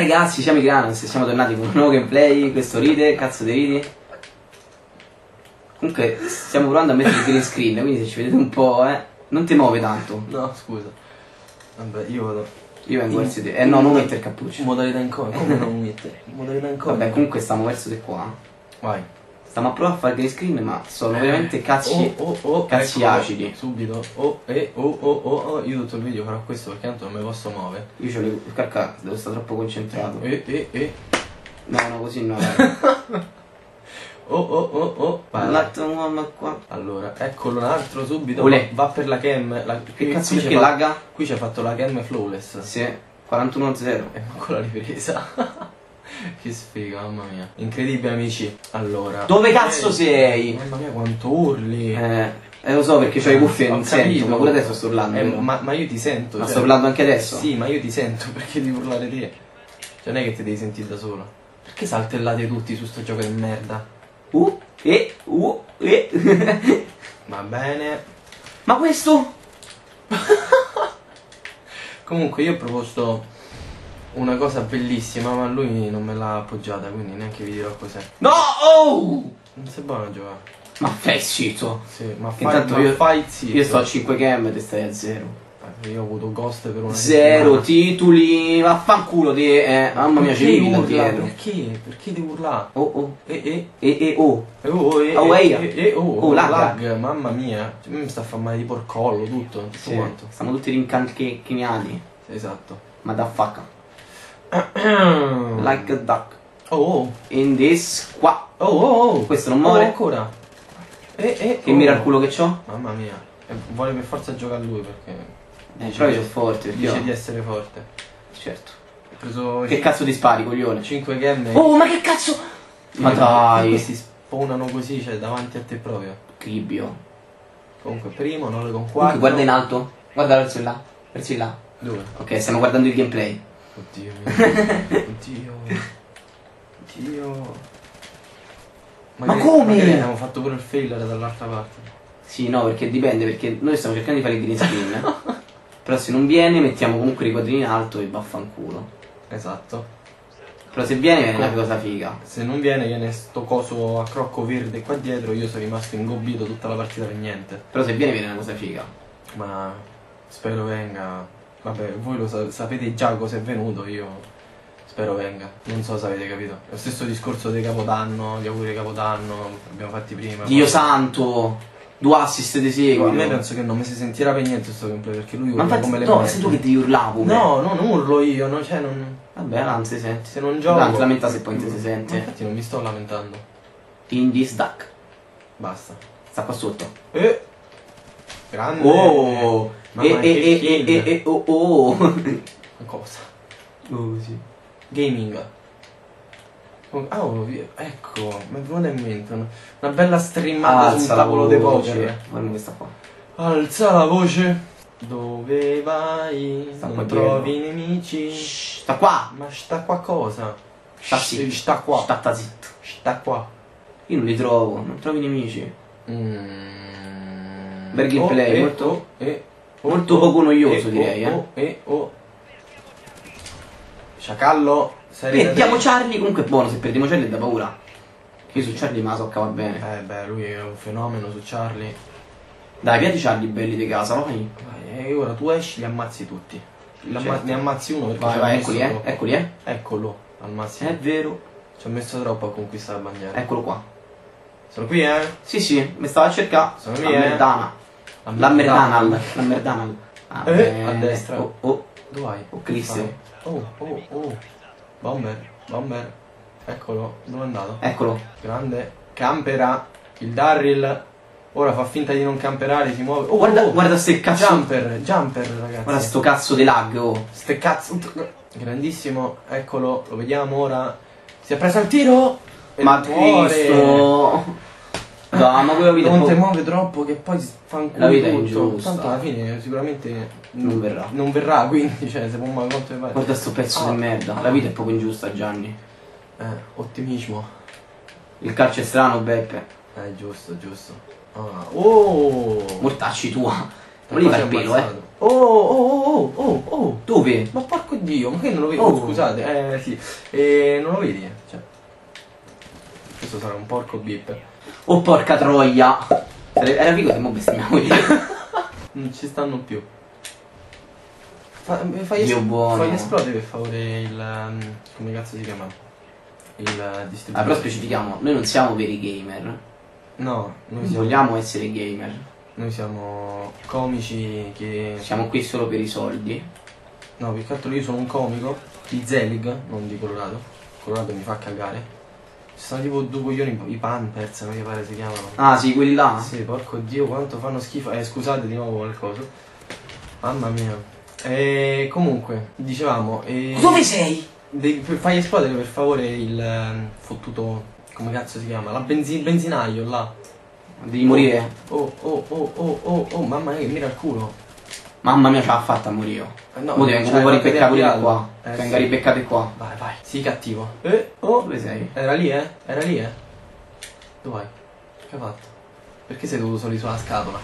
ragazzi, siamo i Granans, siamo tornati con un nuovo gameplay, questo ride, cazzo di ridi. Comunque stiamo provando a mettere il green screen, quindi se ci vedete un po', eh, non ti muove tanto. No, scusa. Vabbè, io vado. Io vengo In- verso te. Eh no, non mettere il cappuccio. Modalità incognita. Come non mettere? Modalità incognita. Vabbè, comunque stiamo verso te qua. Vai. Stiamo a provare a fare il green screen, ma sono veramente cazzi. Oh, oh, oh, cazzi eccolo, acidi. Subito. Oh, eh, oh, oh, oh. Io tutto il video farò questo perché tanto non mi posso muovere. Io c'ho le carca, devo stare troppo concentrato. Eh, eh, eh. No, no, così no. Oh, oh, oh, oh. Attimo, mamma qua. Allora, eccolo un altro subito. Olè. Va per la cam. La, Che qui- cazzo qui fa- lagga? Qui ci ha fatto la cam flawless. Sì, 41-0. E manco la ripresa. che sfiga, mamma mia. Incredibile, amici. Allora. Dove cazzo Eh, sei? Mamma mia, quanto urli. Eh, eh, lo so perché c'ho le cuffie e non sento, capito. ma pure adesso sto urlando. Eh, ma, ma io ti sento. Ma cioè- sto urlando anche adesso? Sì, ma io ti sento perché devi urlare te. Cioè, non è che ti devi sentire da solo. Perché saltellate tutti su sto gioco di merda? Uh, e, uh, e. Va bene. ma questo? Comunque, io ho proposto una cosa bellissima, ma lui non me l'ha appoggiata, quindi neanche vi dirò cos'è. No! Oh! Non sei buono a giocare. Ma fai zitto. Sì, ma fai, intanto ma io- fai zitto. Io sto a 5 game e te stai a 0. Eh, Io ho avuto ghost per una Zero settimana. titoli, vaffanculo te, eh. Mamma mia, Perché c'è urla? dietro. Perché? Perché devi urlare? Oh, oh, E e e, e, oh. e oh e Oh, e, e, e, oh, Oh, lagga. lag, mamma mia. Cioè, mi sta a fare male tipo il collo, tutto, tutto Sì, quanto. stiamo tutti rincanchignati. Esatto. Ma da facca. like a duck. Oh oh. In this qua. Oh oh oh. Questo non Oh, muore. ancora. E e Che mira il culo che c'ho? Mamma mia. E vuole per forza giocare lui perché Eh, però io sono forte, perché dice io- di essere forte. Certo. Ho preso Che cazzo ti spari, coglione? 5 game. Oh, ma che cazzo? Ma dai. Questi spawnano così, cioè davanti a te proprio. Cribbio. Comunque primo, 9 con Comunque 4. guarda in alto. Guarda verso in là. Verso in là. Dove? Ok, stiamo guardando il gameplay. Oddio. Oddio. Oddio. Ma come? abbiamo fatto pure il failure dall'altra parte. Sì, no, perché dipende, perché noi stiamo cercando di fare il green screen. Però se non viene mettiamo comunque i quadrini in alto e vaffanculo. Esatto. Però se viene viene una cosa figa. Se non viene, viene sto coso a crocco verde qua dietro, io sono rimasto ingobbito tutta la partita per niente. Però se viene viene una cosa figa. Ma spero venga. Vabbè, voi lo sa- sapete già cosa è venuto, io spero venga. Non so se avete capito. Lo stesso discorso di Capodanno, gli auguri di Capodanno, abbiamo fatti prima. Dio poi- santo! Due assist di A seguito. me penso che non mi si sentirà per niente questo gameplay perché lui Ma urla infatti, come le no, merde. sei tu che devi urlare pure. No, no, non urlo io, no, cioè non. Vabbè, anzi, senti. Se non gioco. Ti lamenta se poi non ti si sente. Infatti non mi sto lamentando. In this duck. Basta. Sta qua sotto. Eh! Grande! Oh! Mamma, E, e, che e, e, kill. e, e, oh, oh. Cosa? Oh, sì. Gaming. Oh, ah, oh, via- ecco, mi è venuta in mente una, una bella streamata Alza la tavolo dei voce. poker. Guarda questa qua. Alza la voce. Dove vai? Sta non trovi nemici. Shh, sta qua! Ma sta qua cosa? Sta zitto. Sta qua. Sta zitto. Sta qua. Io non li trovo, non trovi nemici. Mm. Bel gameplay, eh, molto- oh, eh, oh, molto oh, poco noioso, eh, direi, oh, eh. oh, oh. Sciacallo, te. Charlie, comunque è buono, se perdiamo Charlie da paura. Io su Charlie me la so cava bene. Eh beh, lui è un fenomeno su Charlie. Dai, via di Charlie belli di casa, vai. Vai, e ora tu esci li ammazzi tutti. Li amma- Certo. Ne ammazzi uno perché Vai, vai, eccoli, eh. Eccoli, eh. Eccolo, al massimo. È vero. Ci ha messo troppo a conquistare la bandiera. Eccolo qua. Sono qui, eh? Sì, sì, mi stava a cercare. Sono lì, eh. merdana. La La merdanal. La merdanal. Ah, Eh, a destra. Oh, oh. Dove? Oh, Cristo. Oh, oh, oh. Bomber, bomber. Eccolo, dove è andato? Eccolo. Grande. Campera. Il Darryl. Ora fa finta di non camperare, si muove. Oh, Guarda, oh, guarda ste cazzo. Jumper, jumper, ragazzi. Guarda sto cazzo di lag, oh. Ste cazzo. Grandissimo, eccolo, lo vediamo ora. Si è preso il tiro. Ma muore. Cristo. No, ma è Non ti muove troppo che poi fa un culo La vita è tutto. ingiusta. Tanto alla fine sicuramente Non verrà. Non verrà, quindi cioè se può muovere quanto pare. Guarda sto pezzo Ah. di merda. La vita è proprio ingiusta, Gianni. Eh, ottimismo. Il calcio è strano, Beppe. Eh, giusto, giusto. Ah. Oh! Mortacci tua. Il si è pelo, eh. Oh, oh, oh, oh, oh. Dove? Ma porco dio, ma che non lo vedi? Oh. Oh, scusate, eh sì. E non lo vedi? Cioè. Questo sarà un porco beep. Oh porca troia! Sare- Era figo se mo bestemmiamo io. Non ci stanno più. Fa, eh, fai, Dio buono. esplodere per favore il. um, come cazzo si chiama? Il Ah, distributore. però specifichiamo, noi non siamo veri gamer. No, noi Non siamo, vogliamo essere gamer. noi siamo comici che. Siamo qui solo per i soldi. No, più che altro io sono un comico di Zelig, non di Colorado. Colorado mi fa cagare. Ci sono tipo due coglioni, i Pampers, mi pare si chiamano. Ah sì, quelli là. Sì, porco dio, quanto fanno schifo. Eh, scusate di nuovo qualcosa. Mamma mia. E comunque, dicevamo. E... Dove sei? Devi, per- fai esplodere per favore il ehm, fottuto. Come cazzo si chiama? La benzi- il benzinaio là. Devi morire. Oh, oh, oh, oh, oh, oh, mamma mia, che mira il culo. Mamma mia ce l'ha fatta a morire. Eh, no, Mo ti vengo a qua. Eh, Ti venga sì. ripeccato qua. Vai, vai. Sii cattivo. Eh, oh. Dove sei? Era lì, eh? Era lì, eh? Dove vai? Che hai fatto? Perché sei dovuto solo sulla scatola?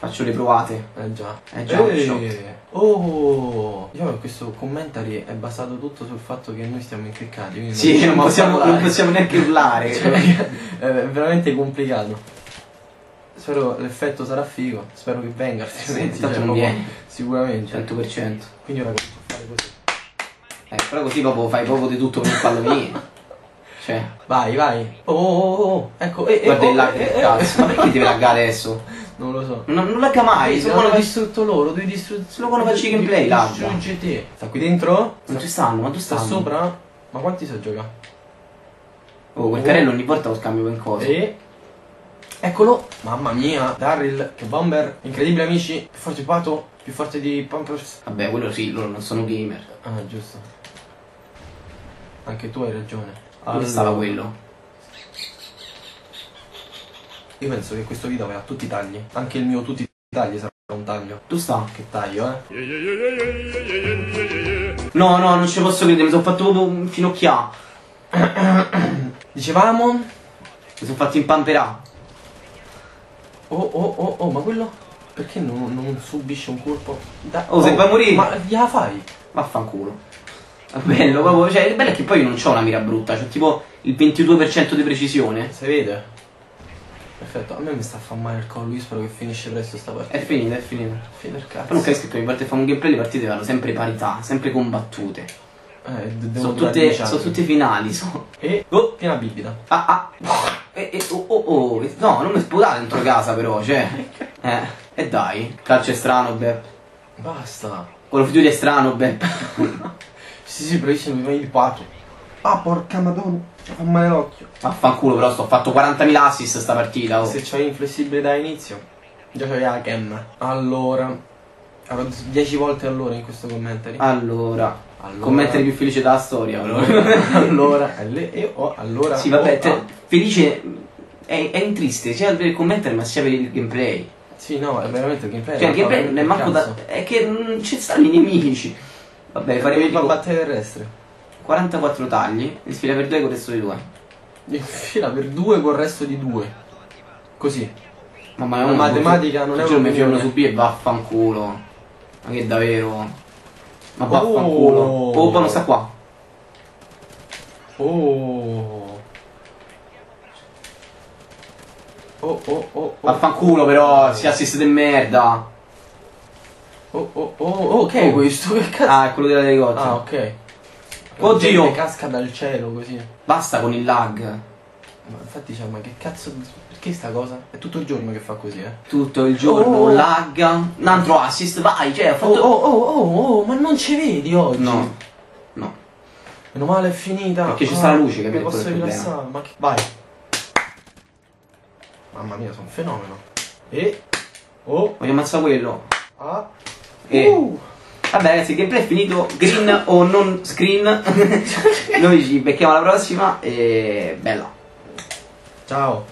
Faccio le provate. Eh già. Eh già, Eh. Oh! Diciamo che questo commentary è basato tutto sul fatto che noi stiamo incriccati. Sì, non possiamo, non possiamo neanche urlare. Cioè, è veramente complicato. Spero l'effetto sarà figo. Spero che venga. altrimenti, tanto non proprio- viene. Sicuramente. 100%. Quindi ora comincio a fare così. Eh, però così proprio fai proprio di tutto per farlo venire. Cioè, Vai, vai. Oh, oh, oh, oh. Ecco, eh, eh, guarda oh, il lag eh, del eh, cazzo. Ma perché deve laggare adesso? Non lo so. Non, non lagga mai. Sì, Solo quando distrutto loro, devi distruggere. Solo quando faccio i gameplay, laggia. Distruggiti. Sta qui dentro? Non ci stanno, ma tu Sta stanno. sopra? Ma quanti sa giocare? Oh, quel carrello ogni volta lo scambio per cose. E eccolo, mamma mia, Darryl, che bomber, incredibili amici, più forte di Pato, più forte di Pampers. Vabbè, quello sì, loro non sono gamer. Ah, giusto. Anche tu hai ragione. Dove stava quello? Io penso che questo video avrà tutti i tagli. Anche il mio tutti i tagli sarà un taglio. Tu sta? Che taglio, eh? No, no, non ci posso credere, mi sono fatto proprio un finocchià. Dicevamo. Mi sono fatto impamperà. Oh, oh, oh, oh, ma quello. Perché non, non subisce un colpo? Da- Oh, se vai a morire. Ma gliela fai? Vaffanculo. Bello, proprio. Cioè, il bello è che poi io non ho una mira brutta, c'ho tipo il 22% di precisione. Si vede? Perfetto, a me mi sta a far male il collo, io spero che finisce presto sta partita. È finita, è finita. Fine del Però non cazzo. capisco che ogni volta che fanno un gameplay le partite vanno sempre parità, sempre combattute. Eh, Sono tutte, 10 anni. sono tutte finali. So. E oh, piena bibita. Ah, ah. E, e, oh, oh, oh. No, non mi sputate dentro casa però, cioè. Eh, e dai. Calcio è strano, beh. Basta. Quello figlio è strano, beh. Sì, sì, bravissimo, mi fai il pato. Ah, porca madonna, mi fa male l'occhio. Vaffanculo, però sto ho fatto 40.000 assist sta partita. Oh. Se c'hai inflessibile da inizio, già c'hai la cam. Allora, avrò 10 volte all'ora in questo commentary. Allora, Allora. commentare più felice della storia, allora, e le- e oh, allora. sì, vabbè, oh, te- ah. felice. È, è in triste, sia per il commentare ma sia per il gameplay. Sì, no, è veramente il gameplay. Cioè, il gameplay non è manco da. È che non ci stanno i nemici. Vabbè, faremo tipo battaglia terrestre. 44 tagli, in sfida per 2 con il resto di 2. In fila per due col resto di due. Così. Mamma La mia, matematica non è Io mi un'opinione. fiono su B e vaffanculo. Ma che davvero? Ma Oh. vaffanculo. Oh, poi non sta qua. Oh. Oh, oh, oh, oh. Vaffanculo però, si assist di merda. Oh, oh, oh, oh, che è questo? Che cazzo? Ah, è quello della Legozzi. Ah, ok. Oddio. Casca dal cielo così. Basta con il lag. Ma infatti diciamo, ma che cazzo. Perché sta cosa? È tutto il giorno che fa così, eh? Tutto il giorno Oh. lagga. Un altro assist, vai, cioè, ha Oh, fatto... oh, oh, oh, oh, ma non ci vedi oggi? No, no. Meno male è finita. Perché ci sta la luce, capito? Mi posso rilassare, ma che... Vai. Mamma mia, sono un fenomeno. E... Oh... Voglio ammazzare quello. Ah... E- Uh. Vabbè ragazzi, il gameplay è finito, green o non screen. Noi ci becchiamo alla prossima e bella. Ciao.